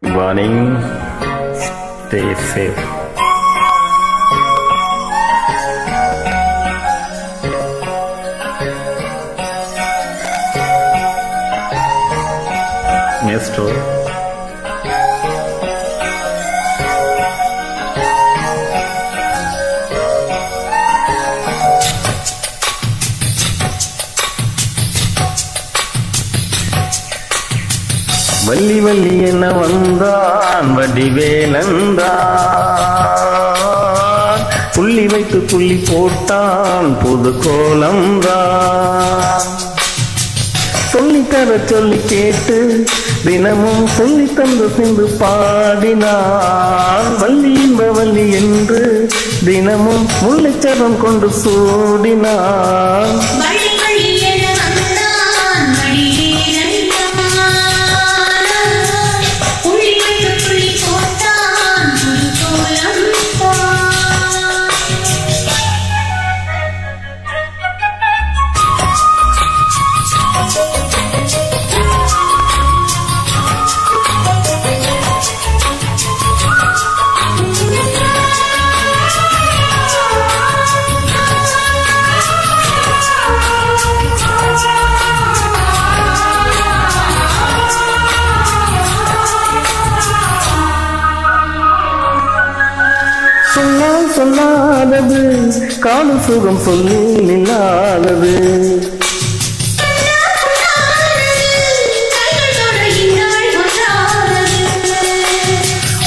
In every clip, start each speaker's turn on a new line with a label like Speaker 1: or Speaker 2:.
Speaker 1: Warning, stay safe. Next Valli Valli என்ன வந்தான் வடிவேலந்தான் புள்ளி வைத்து புள்ளி போட்டான் புது கோலம்தான் சொல்லித்தர சொல்லி கேட்டு தினமும் சொல்லி தந்து சிந்து பாடினான். வள்ளி இன்ப வள்ளி என்று தினமும் முல்லைச்சரம் கொண்டு சூடினான். சொன்னால் சொல்லாதது காணும் சுகம் சொல்லி
Speaker 2: நில்லாதது.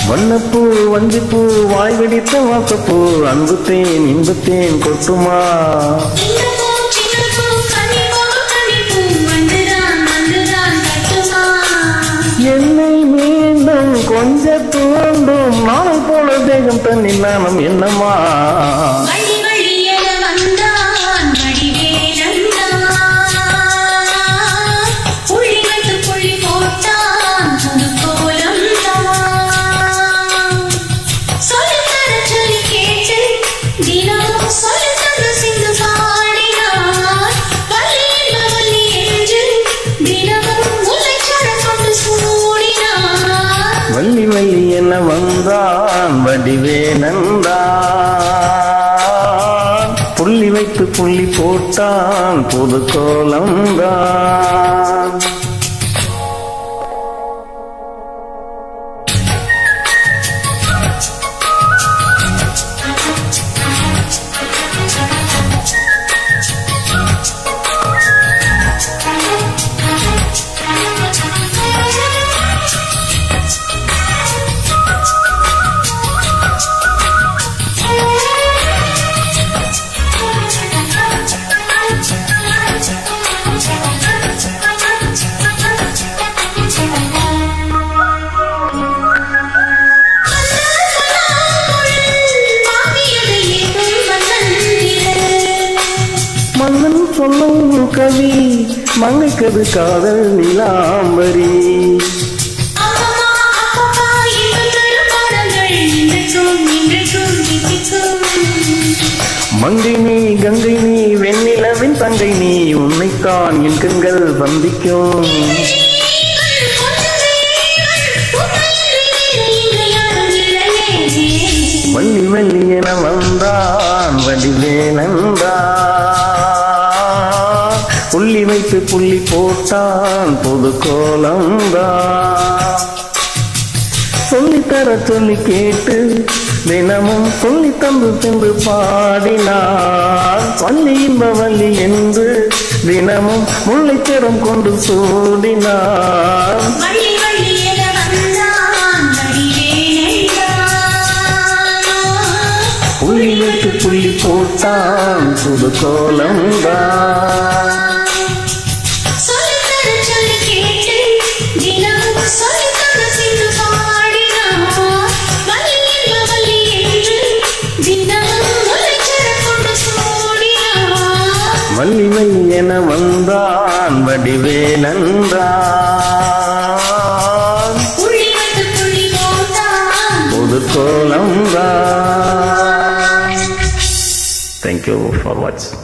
Speaker 1: வண்ணப்பூ வஞ்சிப்பூ வாய் வெடித்த வாசப்பூ அன்புத்தேன் இன்பத்தேன் கொட்டுமா? என்னை மீண்டும் சின்ன சந்தேகம் தேகம் தன்னில் நாணம் என்னம்மா?
Speaker 2: வைத்து புள்ளி போட்டான் புது
Speaker 1: கோலம்தான் சொல்லும் கவி மங்கைக்கது காதல் நிலாம்பரி. மங்கை நீ கங்கை நீ வெண்ணிலவின் தங்கை நீ உன்னைத்தான் என் கண்கள் வந்திக்கும். வள்ளி வள்ளி என வந்தான் வடிவேலந்தான் புள்ளி வைத்து புள்ளி போட்டான் புது கோலம்தான். சொல்லித்தர சொல்லி கேட்டு தினமும் சொல்லி தந்து சென்று பாடினான். வள்ளி இன்ப வள்ளி என்று தினமும் முல்லைச்சரம் கொண்டு சூடினான். புள்ளி வைத்து புள்ளி போட்டான் புது கோலம்தான். வள்ளி என வந்தான் வடிவேலந்தான் புது கோலம்தான் தேங்க்யூ ஃபார் வாட்சிங்